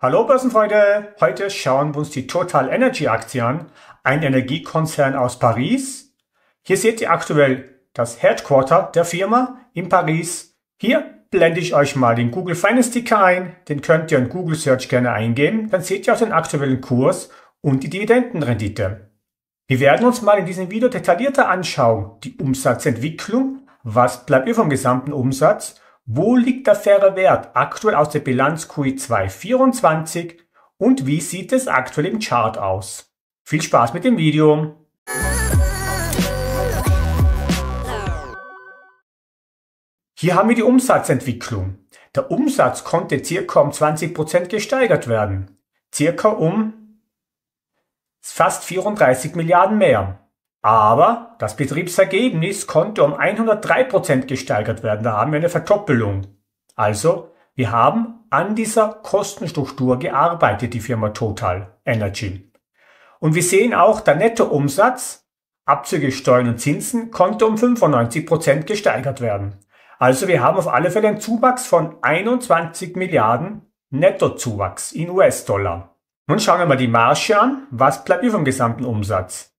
Hallo Börsenfreunde! Heute schauen wir uns die Total Energy Aktie an, ein Energiekonzern aus Paris. Hier seht ihr aktuell das Headquarter der Firma in Paris. Hier blende ich euch mal den Google Finance Ticker ein, den könnt ihr in Google Search gerne eingeben, dann seht ihr auch den aktuellen Kurs und die Dividendenrendite. Wir werden uns mal in diesem Video detaillierter anschauen, die Umsatzentwicklung, was bleibt ihr vom gesamten Umsatz wo liegt der faire Wert aktuell aus der Bilanz Q2 24 und wie sieht es aktuell im Chart aus? Viel Spaß mit dem Video! Hier haben wir die Umsatzentwicklung. Der Umsatz konnte circa um 20% gesteigert werden. Circa um fast 34 Milliarden mehr. Aber das Betriebsergebnis konnte um 103% gesteigert werden. Da haben wir eine Verdoppelung. Also, wir haben an dieser Kostenstruktur gearbeitet, die Firma Total Energy. Und wir sehen auch, der Nettoumsatz, abzüglich Steuern und Zinsen, konnte um 95% gesteigert werden. Also wir haben auf alle Fälle einen Zuwachs von 21 Milliarden Nettozuwachs in US-Dollar. Nun schauen wir mal die Marge an. Was bleibt über vom gesamten Umsatz?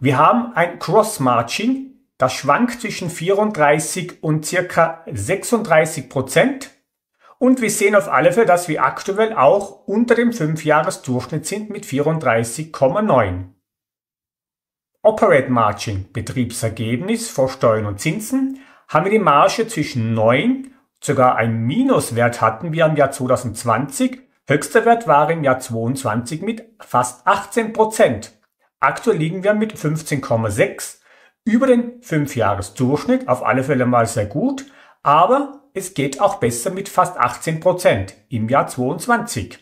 Wir haben ein Cross-Margin, das schwankt zwischen 34 und circa 36 Prozent. Und wir sehen auf alle Fälle, dass wir aktuell auch unter dem 5-Jahres-Durchschnitt sind mit 34,9. Operate Margin, Betriebsergebnis vor Steuern und Zinsen, haben wir die Marge zwischen 9, sogar ein Minuswert hatten wir im Jahr 2020. Höchster Wert war im Jahr 2022 mit fast 18 Prozent. Aktuell liegen wir mit 15,6 über den 5-Jahres-Durchschnitt, auf alle Fälle mal sehr gut, aber es geht auch besser mit fast 18 Prozent im Jahr 22.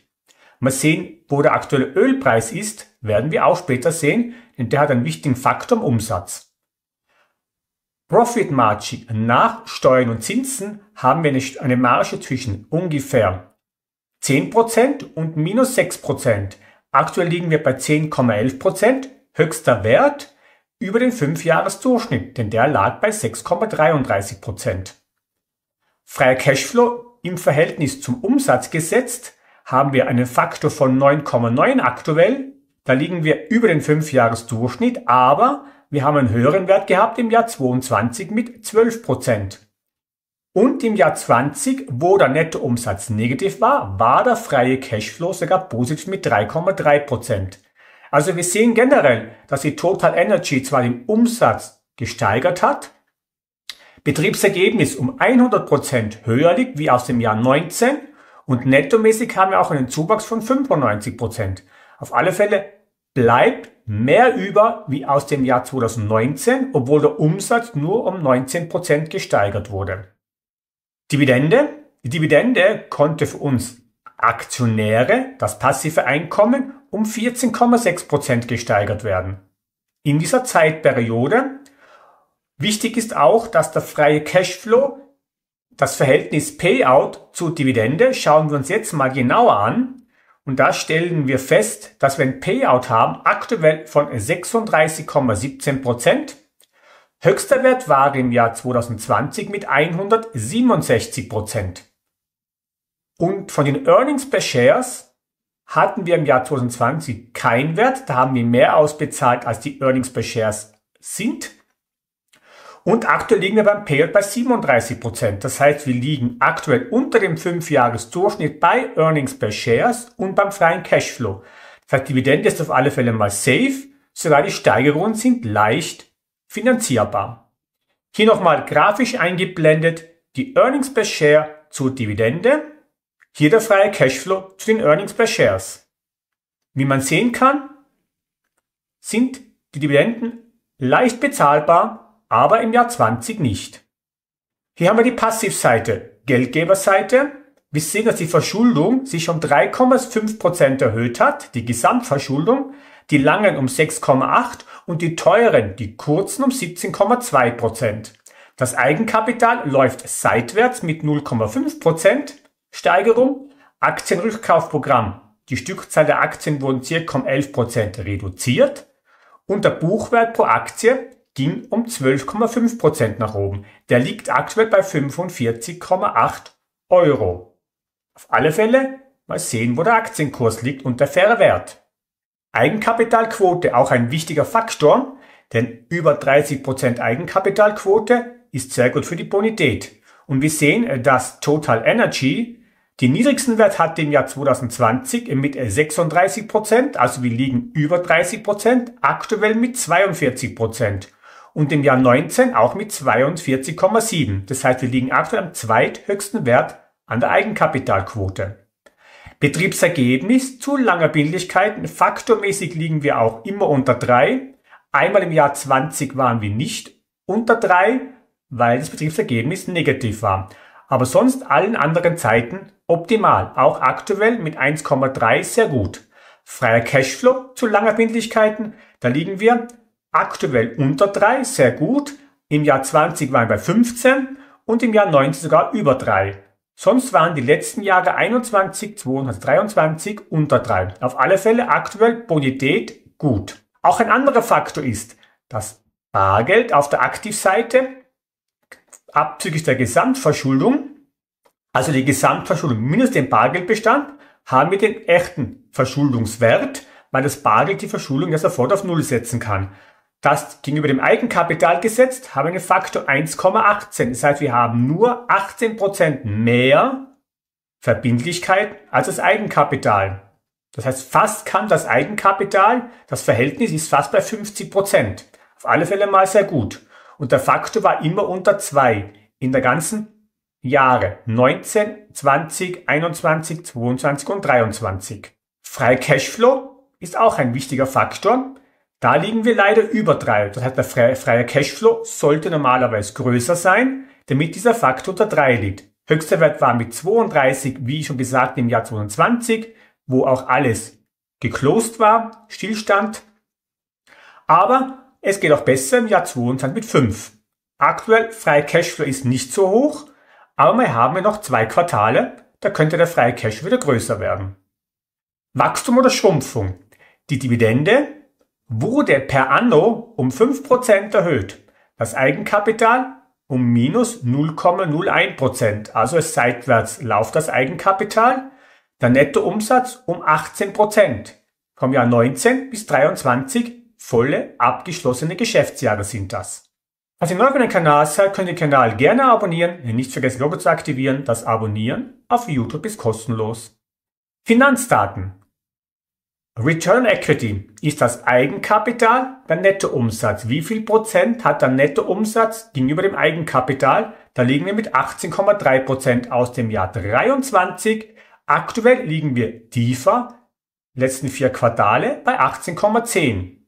Mal sehen, wo der aktuelle Ölpreis ist, werden wir auch später sehen, denn der hat einen wichtigen Faktor im Umsatz. Profit Margin nach Steuern und Zinsen haben wir eine Marge zwischen ungefähr 10% und minus 6%. Aktuell liegen wir bei 10,11 Prozent, höchster Wert über den 5-Jahres-Durchschnitt, denn der lag bei 6,33 Prozent. Freier Cashflow im Verhältnis zum Umsatz gesetzt haben wir einen Faktor von 9,9 aktuell. Da liegen wir über den 5-Jahres-Durchschnitt, aber wir haben einen höheren Wert gehabt im Jahr 22 mit 12 Prozent. Und im Jahr 20, wo der Nettoumsatz negativ war, war der freie Cashflow sogar positiv mit 3,3 Prozent. Also wir sehen generell, dass die Total Energy zwar den Umsatz gesteigert hat, Betriebsergebnis um 100 Prozent höher liegt wie aus dem Jahr 19 und nettomäßig haben wir auch einen Zuwachs von 95 Prozent. Auf alle Fälle bleibt mehr über wie aus dem Jahr 2019, obwohl der Umsatz nur um 19 Prozent gesteigert wurde. Dividende. Die Dividende konnte für uns Aktionäre, das passive Einkommen, um 14,6 Prozent gesteigert werden. In dieser Zeitperiode wichtig ist auch, dass der freie Cashflow, das Verhältnis Payout zu Dividende, schauen wir uns jetzt mal genauer an. Und da stellen wir fest, dass wir ein Payout haben, aktuell von 36,17%, Prozent Höchster Wert war im Jahr 2020 mit 167 Prozent. Und von den Earnings per Shares hatten wir im Jahr 2020 keinen Wert. Da haben wir mehr ausbezahlt, als die Earnings per Shares sind. Und aktuell liegen wir beim Payout bei 37 Prozent. Das heißt, wir liegen aktuell unter dem 5-Jahres-Durchschnitt bei Earnings per Shares und beim freien Cashflow. Das heißt, Dividende ist auf alle Fälle mal safe. Sogar die Steigerungen sind leicht finanzierbar. Hier nochmal grafisch eingeblendet die Earnings per Share zur Dividende, hier der freie Cashflow zu den Earnings per Shares. Wie man sehen kann, sind die Dividenden leicht bezahlbar, aber im Jahr 20 nicht. Hier haben wir die Passivseite, Geldgeberseite. Wir sehen, dass die Verschuldung sich um 3,5% erhöht hat, die Gesamtverschuldung, die langen um 6,8 und die teuren, die kurzen um 17,2 Prozent. Das Eigenkapital läuft seitwärts mit 0,5 Prozent Steigerung. Aktienrückkaufprogramm. Die Stückzahl der Aktien wurden circa um 11 Prozent reduziert und der Buchwert pro Aktie ging um 12,5 Prozent nach oben. Der liegt aktuell bei 45,8 Euro. Auf alle Fälle Mal sehen, wo der Aktienkurs liegt und der faire Wert. Eigenkapitalquote auch ein wichtiger Faktor, denn über 30% Eigenkapitalquote ist sehr gut für die Bonität. Und wir sehen, dass Total Energy den niedrigsten Wert hat im Jahr 2020 mit 36%, also wir liegen über 30%, aktuell mit 42% und im Jahr 19 auch mit 42,7. Das heißt, wir liegen aktuell am zweithöchsten Wert an der Eigenkapitalquote. Betriebsergebnis zu langer Bildlichkeit. Faktormäßig liegen wir auch immer unter drei. Einmal im Jahr 20 waren wir nicht unter drei, weil das Betriebsergebnis negativ war. Aber sonst allen anderen Zeiten optimal. Auch aktuell mit 1,3 sehr gut. Freier Cashflow zu langer Bildlichkeiten. Da liegen wir aktuell unter drei sehr gut. Im Jahr 20 waren wir bei 15 und im Jahr 19 sogar über drei. Sonst waren die letzten Jahre 21, 223 unter 3. Auf alle Fälle aktuell Bonität gut. Auch ein anderer Faktor ist, dass Bargeld auf der Aktivseite abzüglich der Gesamtverschuldung, also die Gesamtverschuldung minus den Bargeldbestand, haben wir den echten Verschuldungswert, weil das Bargeld die Verschuldung ja sofort auf Null setzen kann. Das gegenüber dem Eigenkapital gesetzt haben wir einen Faktor 1,18. Das heißt, wir haben nur 18% mehr Verbindlichkeit als das Eigenkapital. Das heißt, fast kann das Eigenkapital, das Verhältnis ist fast bei 50%. Auf alle Fälle mal sehr gut. Und der Faktor war immer unter 2 in der ganzen Jahre 19, 20, 21, 22 und 23. Freie Cashflow ist auch ein wichtiger Faktor. Da liegen wir leider über 3. Das heißt, der freie, Cashflow sollte normalerweise größer sein, damit dieser Faktor unter 3 liegt. Höchster Wert war mit 32, wie schon gesagt, im Jahr 2020, wo auch alles geclosed war, Stillstand. Aber es geht auch besser im Jahr 22 mit 5. Aktuell freie Cashflow ist nicht so hoch, aber wir haben ja noch zwei Quartale, da könnte der freie Cashflow wieder größer werden. Wachstum oder Schrumpfung. Die Dividende wurde per anno um 5% erhöht. Das Eigenkapital um minus 0,01%, also es seitwärts lauft das Eigenkapital. Der Nettoumsatz um 18%. Vom Jahr 19 bis 23 volle abgeschlossene Geschäftsjahre sind das. Falls ihr neu auf meinem Kanal seid, könnt ihr den Kanal gerne abonnieren. Nicht vergessen, Glocke zu aktivieren. Das Abonnieren auf YouTube ist kostenlos. Finanzdaten. Return Equity ist das Eigenkapital, der Nettoumsatz. Wie viel Prozent hat der Nettoumsatz gegenüber dem Eigenkapital? Da liegen wir mit 18,3 Prozent aus dem Jahr 23. Aktuell liegen wir tiefer, letzten vier Quartale, bei 18,10.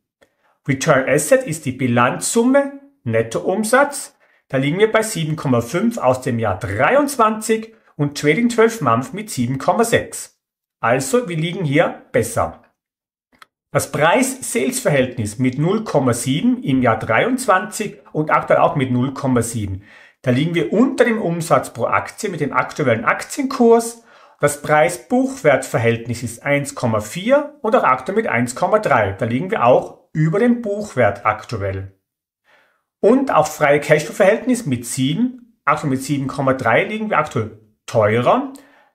Return Asset ist die Bilanzsumme Nettoumsatz. Da liegen wir bei 7,5 aus dem Jahr 23 und Trading 12 Month mit 7,6. Also wir liegen hier besser. Das Preis-Sales-Verhältnis mit 0,7 im Jahr 23 und aktuell auch mit 0,7. Da liegen wir unter dem Umsatz pro Aktie mit dem aktuellen Aktienkurs. Das Preis-Buchwert-Verhältnis ist 1,4 und auch aktuell mit 1,3. Da liegen wir auch über dem Buchwert aktuell. Und auch freie Cashflow-Verhältnis mit 7, aktuell mit 7,3 liegen wir aktuell teurer,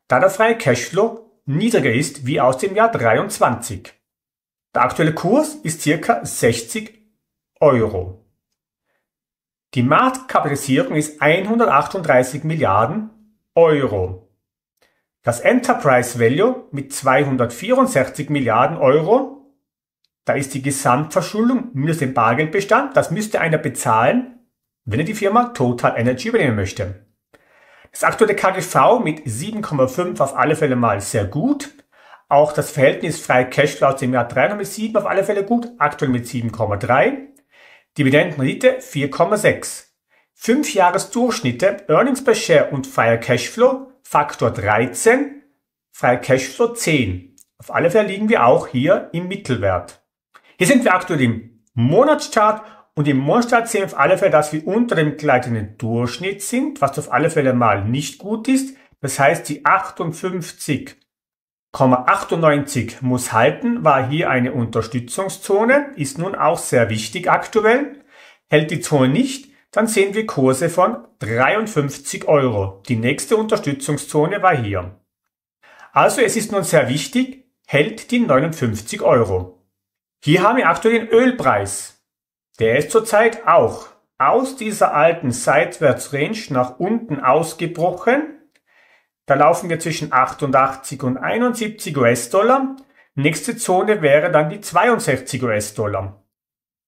da der freie Cashflow niedriger ist wie aus dem Jahr 23. Der aktuelle Kurs ist circa 60 Euro. Die Marktkapitalisierung ist 138 Milliarden Euro. Das Enterprise Value mit 264 Milliarden Euro, da ist die Gesamtverschuldung minus den Bargeldbestand, das müsste einer bezahlen, wenn er die Firma Total Energy übernehmen möchte. Das aktuelle KGV mit 7,5 auf alle Fälle mal sehr gut. Auch das Verhältnis freie Cashflow aus dem Jahr 3 mit 7 auf alle Fälle gut, aktuell mit 7,3. Dividendenrendite 4,6. 5 Jahresdurchschnitte, Earnings per Share und freier Cashflow, Faktor 13, freier Cashflow 10. Auf alle Fälle liegen wir auch hier im Mittelwert. Hier sind wir aktuell im Monatschart und im Monatschart sehen wir auf alle Fälle, dass wir unter dem gleitenden Durchschnitt sind, was auf alle Fälle mal nicht gut ist. Das heißt, die 58 98 muss halten, war hier eine Unterstützungszone, ist nun auch sehr wichtig aktuell. Hält die Zone nicht, dann sehen wir Kurse von 53 Euro. Die nächste Unterstützungszone war hier. Also es ist nun sehr wichtig, hält die 59 Euro. Hier haben wir aktuell den Ölpreis. Der ist zurzeit auch aus dieser alten Seitwärtsrange nach unten ausgebrochen. Da laufen wir zwischen 88 und 71 US-Dollar. Nächste Zone wäre dann die 62 US-Dollar.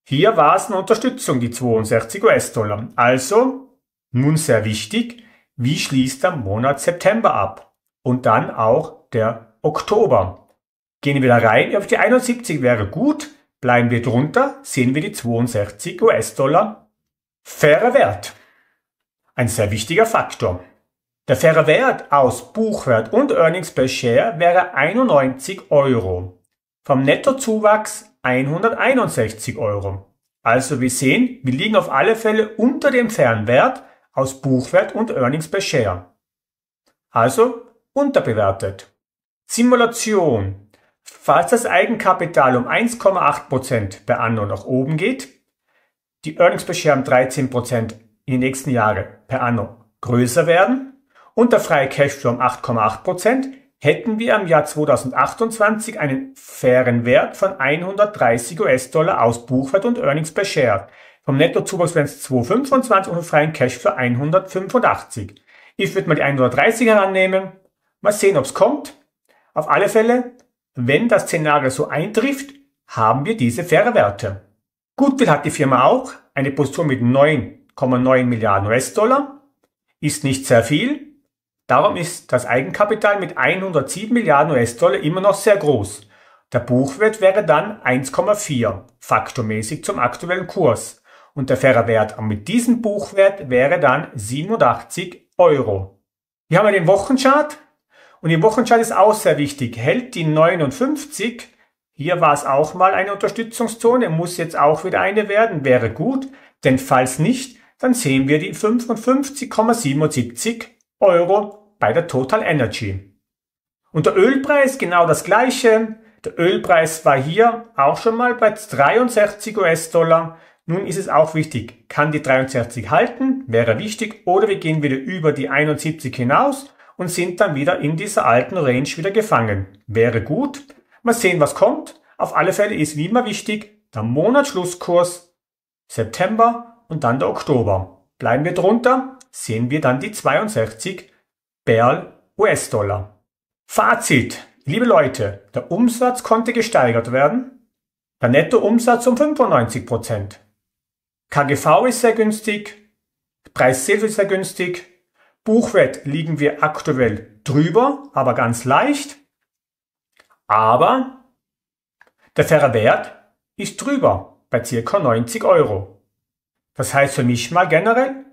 Hier war es eine Unterstützung, die 62 US-Dollar. Also, nun sehr wichtig, wie schließt der Monat September ab? Und dann auch der Oktober. Gehen wir wieder rein auf die 71 wäre gut. Bleiben wir drunter, sehen wir die 62 US-Dollar. Fairer Wert. Ein sehr wichtiger Faktor. Der faire Wert aus Buchwert und Earnings per Share wäre 91 Euro. Vom Nettozuwachs 161 Euro. Also wir sehen, wir liegen auf alle Fälle unter dem Fernwert aus Buchwert und Earnings per Share. Also unterbewertet. Simulation. Falls das Eigenkapital um 1,8% per Anno nach oben geht, die Earnings per Share um 13% in den nächsten Jahren per Anno größer werden und der freie Cashflow um 8,8%, hätten wir im Jahr 2028 einen fairen Wert von 130 US-Dollar aus Buchwert und Earnings per Share. Vom Nettozuwachs wären es 225 und freien Cashflow 185. Ich würde mal die 130 herannehmen. Mal sehen, ob es kommt. Auf alle Fälle, wenn das Szenario so eintrifft, haben wir diese faire Werte. Goodwill hat die Firma auch, eine Position mit 9,9 Milliarden US-Dollar. Ist nicht sehr viel, Darum ist das Eigenkapital mit 107 Milliarden US-Dollar immer noch sehr groß. Der Buchwert wäre dann 1,4 faktormäßig zum aktuellen Kurs. Und der faire Wert mit diesem Buchwert wäre dann 87 Euro. Hier haben wir den Wochenchart. Und im Wochenchart ist auch sehr wichtig. Hält die 59. Hier war es auch mal eine Unterstützungszone. Muss jetzt auch wieder eine werden. Wäre gut. Denn falls nicht, dann sehen wir die 55,77 Euro bei der Total Energy. Und der Ölpreis genau das gleiche. Der Ölpreis war hier auch schon mal bei 63 US-Dollar. Nun ist es auch wichtig, kann die 63 halten, wäre wichtig, oder wir gehen wieder über die 71 hinaus und sind dann wieder in dieser alten Range wieder gefangen. Wäre gut. Mal sehen, was kommt. Auf alle Fälle ist wie immer wichtig, der Monatsschlusskurs September und dann der Oktober. Bleiben wir drunter, sehen wir dann die 62 Perl US-Dollar. Fazit. Liebe Leute, der Umsatz konnte gesteigert werden. Der Nettoumsatz um 95%. KGV ist sehr günstig. Preis ist sehr günstig. Buchwert liegen wir aktuell drüber, aber ganz leicht. Aber der faire Wert ist drüber bei circa 90 Euro. Das heißt für mich mal generell,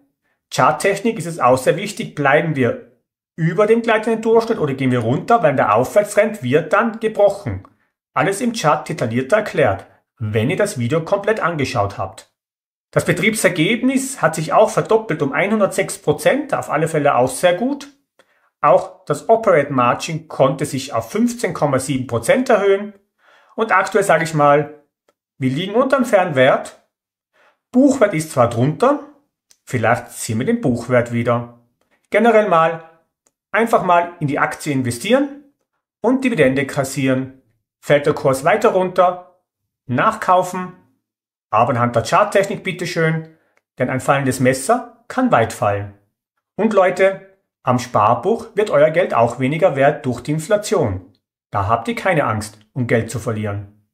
Charttechnik ist es auch sehr wichtig, bleiben wir über dem gleitenden Durchschnitt oder gehen wir runter, weil der Aufwärtstrend wird dann gebrochen. Alles im Chart detaillierter erklärt, wenn ihr das Video komplett angeschaut habt. Das Betriebsergebnis hat sich auch verdoppelt um 106%, auf alle Fälle auch sehr gut. Auch das Operate Margin konnte sich auf 15,7% erhöhen. Und aktuell sage ich mal, wir liegen unter dem Fernwert. Buchwert ist zwar drunter, Vielleicht sehen wir den Buchwert wieder. Generell mal einfach mal in die Aktie investieren und Dividende kassieren. Fällt der Kurs weiter runter, nachkaufen, aber anhand der Charttechnik bitteschön, denn ein fallendes Messer kann weit fallen. Und Leute, am Sparbuch wird euer Geld auch weniger wert durch die Inflation. Da habt ihr keine Angst, um Geld zu verlieren.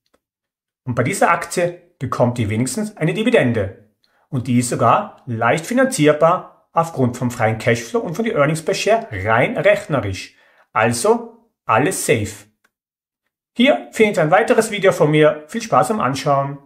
Und bei dieser Aktie bekommt ihr wenigstens eine Dividende und die ist sogar leicht finanzierbar aufgrund vom freien Cashflow und von den Earnings per Share rein rechnerisch. Also alles safe. Hier findet ein weiteres Video von mir. Viel Spaß am Anschauen.